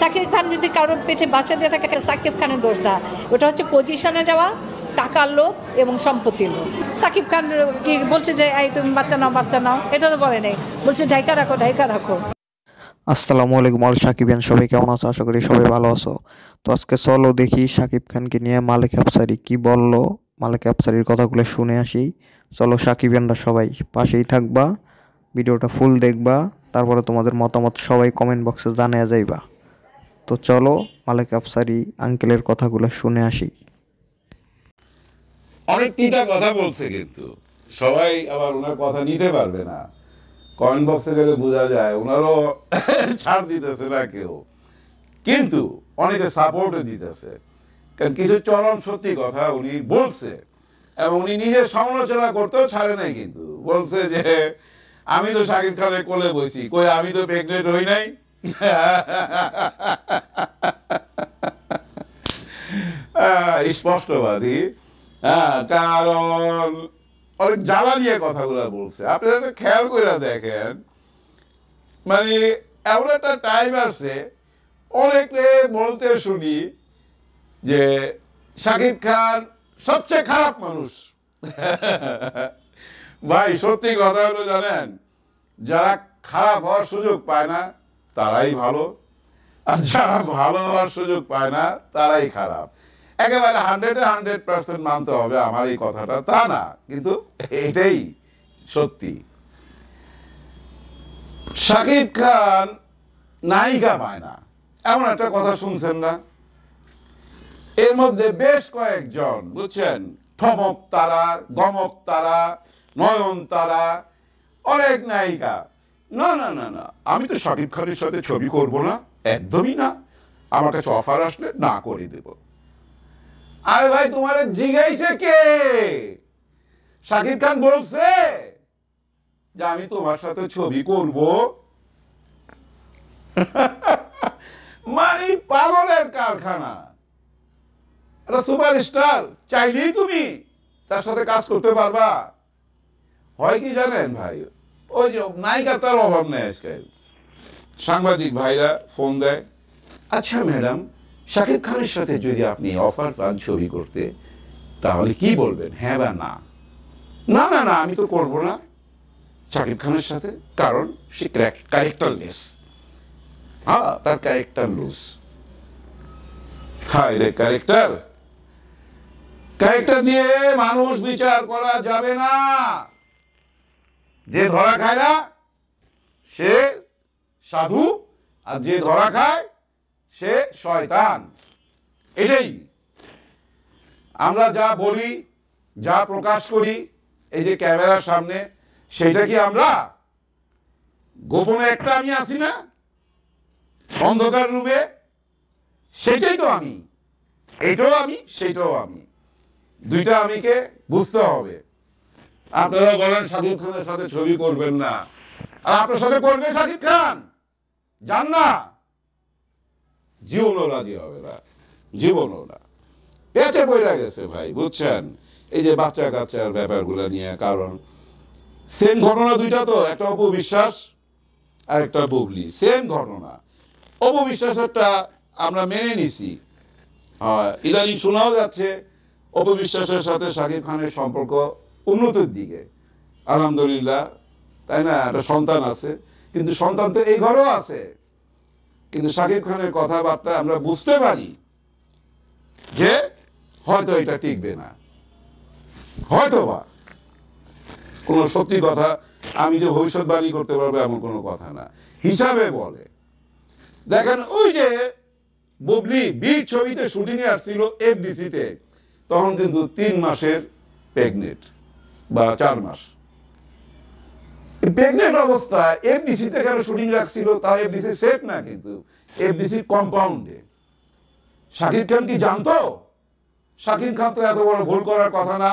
সাকিব খান যদি কারোর পেটে বাচ্চা দিয়ে থাকে সাকিব খানের দোষ না। ওটা হচ্ছে পজিশনে যাওয়া, টাকার লোক এবং সম্পত্তির লোক সাকিব খান কি বলছে যে, এই তুমি বাচ্চা নাও বাচ্চা নাও? এটা তো বলে নেই। বলছে, ঢাইকা রাখো ঢাইকা রাখো। আসসালামু আলাইকুম, আল সাকিবিয়ান, সবাই কেমন আছো? আশা করি সবাই ভালো আছো। তো আজকে চলো দেখি সাকিব খানকে নিয়ে মালিক আফসারি কি বলল। মালিক আফসারির কথাগুলো শুনে আসি। চলো সাকিবিয়ানরা সবাই পাশেই থাকবা, ভিডিওটা ফুল দেখবা, তারপরে তোমাদের মতামত সবাই কমেন্ট বক্সে জানিয়ে যাইবা। তো চলো, মালিক আফসারি আঙ্কেলের কথাগুলো শুনে আসি। অনেক তিতা কথা বলছে কিন্তু। সবাই আবার ওনার কথা নিতে পারবে না। কমেন্ট বক্সে গেলে বোঝা যায় ওনারও ছাড় দিতেছে না কেউ। কিন্তু অনেকে সাপোর্টও দিতেছে। কারণ কিছু চরম সত্যি কথা উনি বলছে এবং উনি নিজের সমালোচনা করতেও ছাড়ে নাই কিন্তু। বলছে যে, আমি তো শাকিব খানের কোলে বইছি। কই আমি তো প্রেগনেন্ট হই নাই? স্পষ্টবাদী। হ্যাঁ কারণ অনেক জ্বালা নিয়ে কথাগুলো বলছে। আপনারা খেয়াল করে দেখেন মানে এমন একটা টাইম আসছে, অনেকে বলতে শুনি যে শাকিব খান সবচেয়ে খারাপ মানুষ। ভাই, সত্যি কথা হলো জানেন, যারা খারাপ হওয়ার সুযোগ পায় না, তারাই ভালো। আর যারা ভালো হওয়ার সুযোগ পায় না, তারাই খারাপ। একেবারে হান্ড্রেডে হান্ড্রেড পার্সেন্ট মানতে হবে আমার এই কথাটা, তা না। কিন্তু এটাই সত্যি। শাকিব খান নায়িকা পায় না এমন একটা কথা শুনছেন না? এর মধ্যে বেশ কয়েকজন, বুঝছেন? ঠমক তারা, গমক তারা, নয়ন তারা, অনেক নায়িকা। না না না না, আমি তো শাকিব খানের সাথে ছবি করব না, একদমই না। আমার কাছে অফার আসলে না করে দেব। আরে ভাই, তোমার জিগাইছে কে? শাকিব খান বলছে যে আমি তোমার সাথে ছবি করব। মানে পাগলের কারখানা। একটা সুপারস্টার, চাইলেই তুমি তার সাথে কাজ করতে পারবা। হয় কি জানেন ভাই, ওই যে নায়িকার তার অভাব নেই আজকাল। সাংবাদিক ভাইরা ফোন দেয় আচ্ছা ম্যাডাম শাকিব খানের সাথে যদি আপনি অফার পান ছবি করতে, তাহলে কি বলবেন? হ্যাঁ বা না? না না না, আমি তো করব না। শাকিব খানের সাথে, কারণ সে ক্যারেক্টারলেস হ্যাঁ তার ক্যারেক্টার লুজ হায় রে ক্যারেক্টার ক্যারেক্টার দিয়ে মানুষ বিচার করা যাবে না। যে ধরা খায় না, সে সাধু, আর যে ধরা খায় সে শয়তান। এটাই। আমরা যা বলি, যা প্রকাশ করি, এই যে ক্যামেরার সামনে, সেটা কি আমরা? গোপনে একটা আমি আসি না? অন্ধকার রূপে? সেটাই তো আমি। এটাও আমি, সেটাও আমি। দুইটা আমিকে বুঝতে হবে। আপনারা বলেন, শাকিব খানের সাথে ছবি করবেন না। আর আপনার সাথে করবে শাকিব খান? যান না। জীবনও রাজি হবে না জীবনও না। পেঁচে পড়ে গেছে ভাই বুঝছেন? এই যে বাচ্চা কাচ্চার ব্যাপারগুলো নিয়ে কারণ সেম ঘটনা দুইটা তো একটা অপবিশ্বাস আর একটা বুবলি সেম ঘটনা। অপবিশ্বাসেরটা আমরা মেনে নিছি। হয়, ইদানিং শোনাও যাচ্ছে অপবিশ্বাসের সাথে শাকিব খানের সম্পর্ক উন্নতির দিকে। আলহামদুলিল্লাহ তাই না? একটা সন্তান আছে কিন্তু সন্তান তো এই ঘরেও আছে। কিন্তু শাকিব খানের কথাবার্তা আমরা বুঝতে পারি যে হয়তো এটা টিকবে না। হয়তো বা কোনো সত্যি কথা আমি যে ভবিষ্যৎবাণী করতে পারব এমন কোনো কথা না। হিসাবে বলে। দেখেন ওই যে বুবলি বীর ছবিতে শুটিংয়ে আসছিল এফডিসিতে, তখন কিন্তু তিন মাসের প্রেগনেন্ট বা চার মাস। প্রেগনেন্ট অবস্থায় এফডিসিতে কেন শুটিং রাখছিল তা এফডিসি সেট না কিন্তু। এফডিসি কম্পাউন্ডে শাকিব খান কি জানতো? শাকিব খান তো এত বড় ভুল করার কথা না।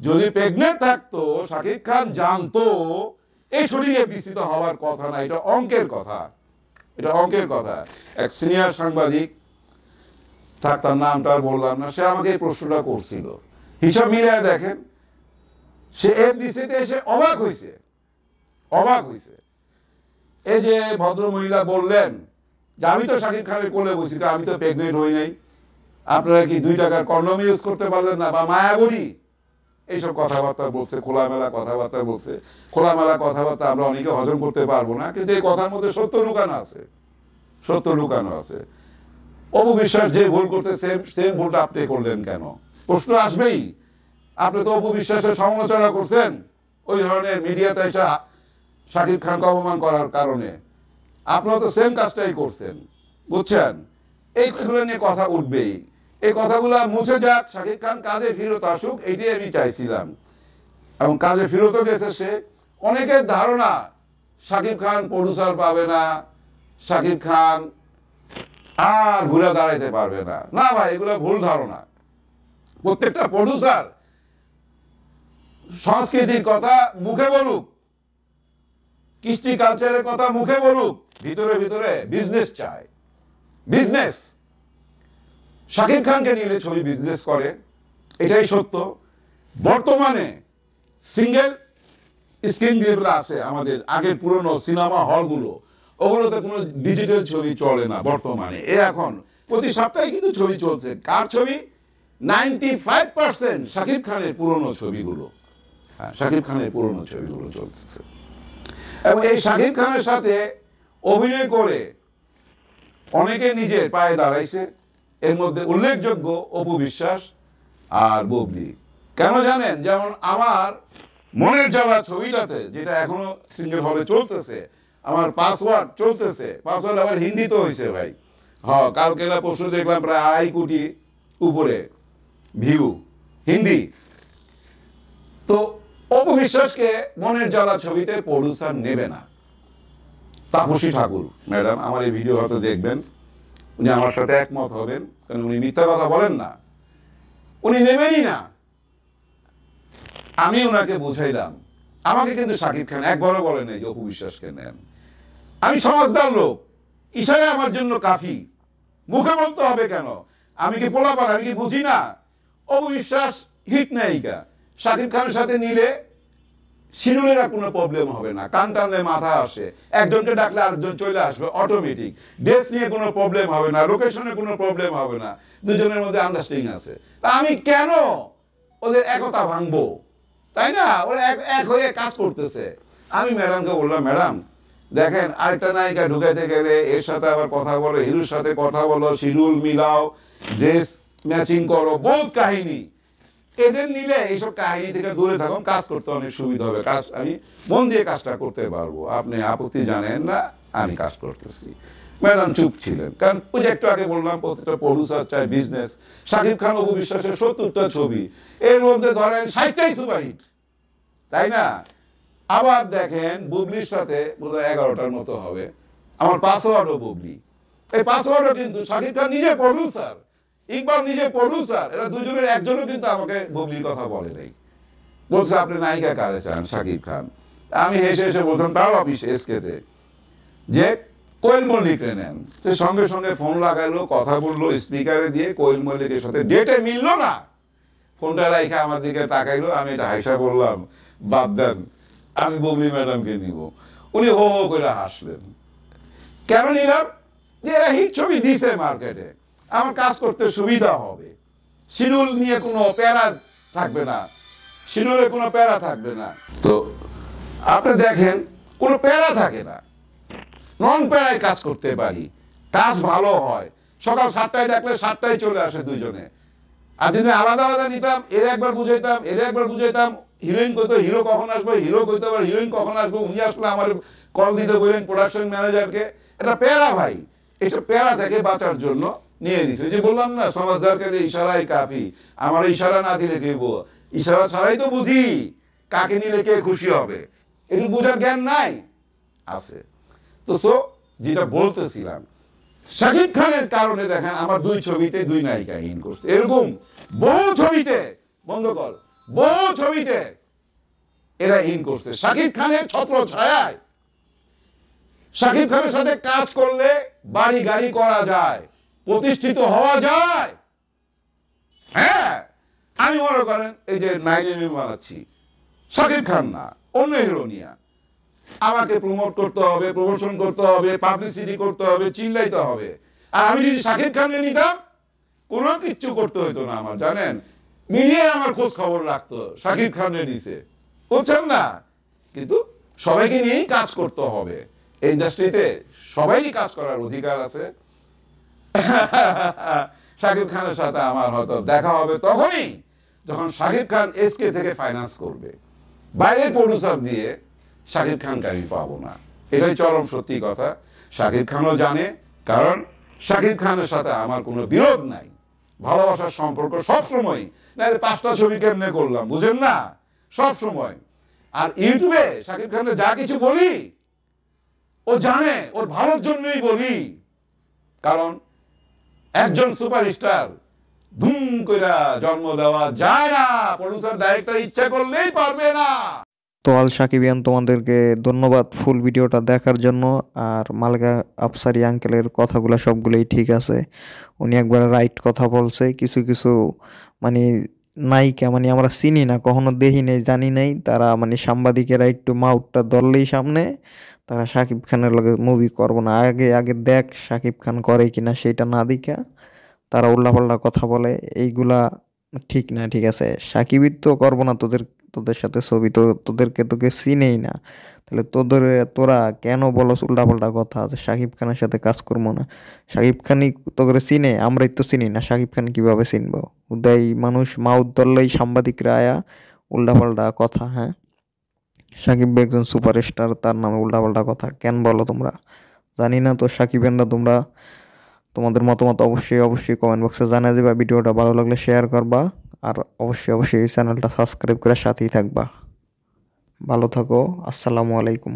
যদি প্রেগনেন্ট থাকতো, শাকিব খান জানতো, এই শুটিং এফডিসিতে হওয়ার কথা না, এটা অঙ্কের কথা। এটা অঙ্কের কথা। এক সিনিয়র সাংবাদিক, থাক তার নামটা বললাম না, সে আমাকে এই প্রশ্নটা করছিল। হিসাব মিলিয়ে দেখেন, সে এফডিসিতে এসে অবাক হয়েছে অবাক হয়েছে এই যে ভদ্র মহিলা বললেন, যে আমি তো শাকিব খানের কোলে বসি আমি তো প্রেগনেন্ট হই নাই। আপনারা কি দুই টাকার কন্ডম ইউজ করতে পারলেন না? বা মায়াবরী এইসব কথাবার্তা বলছে, খোলামেলা কথাবার্তা বলছে। খোলামেলা কথাবার্তা আমরা অনেকে হজম করতে পারব না, কিন্তু এই কথার মধ্যে সত্য লুকানো আছে। সত্য লুকানো আছে। অপু বিশ্বাস যে ভুল করতে সেম সেম ভুলটা আপনি করলেন কেন? প্রশ্ন আসবেই। আপনি তো অপু বিশ্বাসের সমালোচনা করছেন। ওই ধরনের মিডিয়াতে এসে শাকিব খানকে অপমান করার কারণে। আপনারা তো সেম কাজটাই করছেন। বুঝছেন? এইগুলো নিয়ে কথা উঠবেই। এই কথাগুলো মুছে যাক, শাকিব খান কাজে ফিরত আসুক এইটাই আমি চাইছিলাম। এবং কাজে ফিরতও গেছে সে। অনেকের ধারণা, শাকিব খান প্রডিউসার পাবে না, শাকিব খান আর ঘুরে দাঁড়াইতে পারবে না। না ভাই, এগুলো ভুল ধারণা। প্রত্যেকটা প্রডিউসার সংস্কৃতির কথা মুখে বলুক কৃষ্টি কালচারের কথা মুখে বলুক, ভিতরে ভিতরে বিজনেস চায় বিজনেস শাকিব খানকে নিলে ছবি বিজনেস করে, এটাই সত্য। বর্তমানে সিঙ্গেল স্ক্রিন যেগুলো আছে আমাদের আগের পুরনো সিনেমা হলগুলো ওগুলোতে কোনো ডিজিটাল ছবি চলে না বর্তমানে। এ এখন, প্রতি সপ্তাহে কিন্তু ছবি চলছে। কার ছবি? নাইনটি ফাইভ পার্সেন্ট শাকিব খানের পুরনো ছবিগুলো। হ্যাঁ শাকিব খানের পুরনো ছবিগুলো চলতেছে। এবং এই শাকিব খানের সাথে অভিনয় করে অনেকে নিজের পায়ে দাঁড়াইছে। এর মধ্যে উল্লেখযোগ্য অপু বিশ্বাস আর বুবলি। কেন জানেন? যেমন আমার মনের যাওয়া ছবিটাতে, যেটা এখনও সিঙ্গেল হলে চলতেছে, আমার পাসওয়ার্ড চলতেছে পাসওয়ার্ড আবার হিন্দিতে হয়েছে ভাই। হ কালকে না পরশু দেখলাম প্রায় আড়াই কোটি উপরে ভিউ হিন্দি। তো অপু বিশ্বাসকে মনের জ্বালা ছবিতে প্রডিউসার নেবে না। তাপসী ঠাকুর, ম্যাডাম, আমার এই ভিডিও হয়তো দেখবেন। উনি আমার সাথে একমত হবেন, কারণ উনি মিথ্যা কথা বলেন না। উনি নেবেনই না। আমি ওনাকে বুঝাইলাম। আমাকে কিন্তু সাকিব খান একবারও বলে নাই যে অপু বিশ্বাসকে নেন। আমি সমাজদার লোক। ইশারে আমার জন্য কাফি। মুখে বলতে হবে কেন? আমি কি পোলাপার আমি কি বুঝি না? অপু বিশ্বাস হিট নায়িকা সাকিব খানের সাথে নিলে শিডিউলের আর কোনো প্রবলেম হবে না। কান টানলে মাথা আসে। একজনকে ডাকলে আরেকজন চলে আসবে অটোমেটিক ড্রেস নিয়ে কোনো প্রবলেম হবে না লোকেশনে কোনো প্রবলেম হবে না। দুজনের মধ্যে আন্ডারস্ট্যান্ডিং আছে। তা আমি কেন ওদের একতা ভাঙবো? তাই না? ওরা এক এক হয়ে কাজ করতেছে। আমি ম্যাডামকে বললাম ম্যাডাম দেখেন, আরেকটা নায়িকা ঢুকাইতে গেলে এর সাথে আবার কথা বলো, হিরুর সাথে কথা বলো, শিডিউল মিলাও ড্রেস ম্যাচিং করো, বহুত কাহিনী। এদের নিলে এইসব কাহিনী থেকে দূরে থাকুন, কাজ করতে অনেক সুবিধা হবে। কাজ, আমি মন দিয়ে কাজটা করতে পারব। আপনি আপত্তি জানেন না, আমি কাজ করতেছি। ম্যাডাম চুপ ছিলেন। কারণ ওই একটু আগে বললাম প্রতিটা প্রডিউসার চাই বিজনেস শাকিব খান অবু বিশ্বাসের সত্তরটা ছবি। এর মধ্যে ধরেন ষাটটাই সুপারহিট তাই না? আবার দেখেন, বুবলির সাথে বোধহয় এগারোটার মতো হবে। আমার পাসওয়ার্ডও বুবলি। এই পাসওয়ার্ডও কিন্তু শাকিব খান নিজে প্রডিউসার ইকবাল নিজে প্রডিউসার এরা দুজনের একজনও কিন্তু আমাকে বুবলির কথা বলে নাই। বলছে, আপনি নায়িকা কারে চান? শাকিব খান। আমি হেসে হেসে বলছিলাম তার অফিস এসকেতে যে কোয়েল মল্লিককে নেন, সে সঙ্গে সঙ্গে ফোন লাগাইলো কথা বলল, স্পিকারে দিয়ে কোয়েল মল্লিকের সাথে ডেটে মিললো না। ফোনটা রাইখে আমার দিকে তাকাইলো, আমি এটা হাইসা বললাম, বাদ দেন, আমি ববলি ম্যাডামকে নিব। উনি হো হো করে হাসলেন। কেন নিলাম? যে এরা হিট ছবি দিছে মার্কেটে। আমার কাজ করতে সুবিধা হবে। শিডিউল নিয়ে কোনো প্যারা থাকবে না। শিডিউলে কোনো প্যারা থাকবে না। তো আপনি দেখেন, কোনো প্যারা থাকে না। নন প্যারায় কাজ করতে পারি। কাজ ভালো হয়। সকাল সাতটায় ডাকলে সাতটায় চলে আসে দুইজনে। আর যদি আলাদা আলাদা নিতাম, এর একবার বুঝাইতাম, এর একবার বুঝাইতাম, হিরোইন কইতো, হিরো কখন আসবে? হিরো কইতো, আবার হিরোইন কখন আসবে? উনি আসলে আমার কল দিতে বললেন প্রোডাকশন ম্যানেজারকে এটা প্যারা ভাই। এটা প্যারা থেকে বাঁচার জন্য নিয়ে নিছে। যে বললাম না, সমাজদারকে ইশারাই কাফি। আমার ইশারা না দিলে কে বো ইশারা ছাড়াই তো বুঝি কাকে নিলে কে খুশি হবে। একটু বোঝার জ্ঞান নাই? আছে। তো সো, যেটা বলতেছিলাম, শাকিব খানের কারণে দেখেন আমার দুই ছবিতে দুই নায়িকা হিন করছে। এরকম বহু ছবিতে, বন্ধ কর, বহু ছবিতে এরা হিন করছে। শাকিব খানের ছত্র ছায়ায়। শাকিব খানের সাথে কাজ করলে বাড়ি গাড়ি করা যায়। প্রতিষ্ঠিত হওয়া যায়। হ্যাঁ আমি মনে করেন এই যে নাইনে বানাচ্ছি শাকিব খান না, অন্য হিরো নিয়া। আমাকে প্রমোট করতে হবে প্রমোশন করতে হবে পাবলিসিটি করতে হবে, চিল্লাইতে হবে। আর আমি যদি শাকিব খানকে নিতাম, কোনো কিচ্ছু করতে হইতো না আমার, জানেন? মিডিয়া আমার খোঁজ খবর রাখতো, শাকিব খানের নিচে। বুঝছেন না? কিন্তু সবাইকে নিয়েই কাজ করতে হবে। ইন্ডাস্ট্রিতে সবাই কাজ করার অধিকার আছে। শাকিব খানের সাথে আমার হয়তো দেখা হবে তখনই যখন শাকিব খান এসকে থেকে ফাইন্যান্স করবে। বাইরের প্রডিউসার দিয়ে শাকিব খানকে আমি পাবো না। এটাই চরম সত্যি কথা। শাকিব খানও জানে, কারণ শাকিব খানের সাথে আমার কোনো বিরোধ নাই। ভালোবাসার সম্পর্ক সবসময় না পাঁচটা ছবি কেমনে করলাম, বুঝেন না? সব সময়। আর ইউটিউবে শাকিব খানের যা কিছু বলি, ও জানে, ওর ভালোর জন্যই বলি। কারণ একজন সুপারস্টার। ধুম কইরা জন্ম দেওয়া যায় না। প্রডিউসার, ডাইরেক্টর ইচ্ছা করলেই পারবে না। তো আল সাকিবিয়ান, তোমাদেরকে ধন্যবাদ ফুল ভিডিওটা দেখার জন্য। আর মালকা আফসারি আঙ্কেলের কথাগুলো সবগুলোই ঠিক আছে। উনি একবার রাইট কথা বলছে। কিছু কিছু মানে নায়িকা মানে আমরা চিনি না, কখনো দেখি নাই, জানি নাই। তারা মানে সাংবাদিকেরা একটু মাউটটা ধরলেই সামনে। তারা সাকিব খানের লগে মুভি করব না। আগে আগে দেখ সাকিব খান করে কিনা সেটা না দেখা। তারা উল্লাপাল্লা কথা বলে, এইগুলা ঠিক না, ঠিক আছে। সাকিবই তো করব না তোদের তোদের সাথে ছবি, তো তোদেরকে তোকে চিনেই না। তাহলে তোদের, তোরা কেন বলস উল্টাপাল্টা কথা যে শাকিব খানের সাথে কাজ করব না? শাকিব খানই তোকে চিনে, আমরাই তো চিনি না শাকিব খান কীভাবে চিনবো? উদয় মানুষ মাউথ ধরলেই সাংবাদিকরা আয়া উল্টাপাল্টা কথা হ্যাঁ? সাকিব একজন সুপারস্টার, তার নামে উল্টাপাল্টা কথা। কেন বলো তোমরা? জানি না তো সাকিবেনরা তোমরা? তোমাদের মতামত অবশ্যই অবশ্যই কমেন্ট বক্সে জানা দেবা। ভিডিওটা ভালো লাগলে শেয়ার করবা। আর অবশ্যই অবশ্যই এই চ্যানেলটা সাবস্ক্রাইব করে সাথেই থাকবা। ভালো থাকো, আসসালামু আলাইকুম।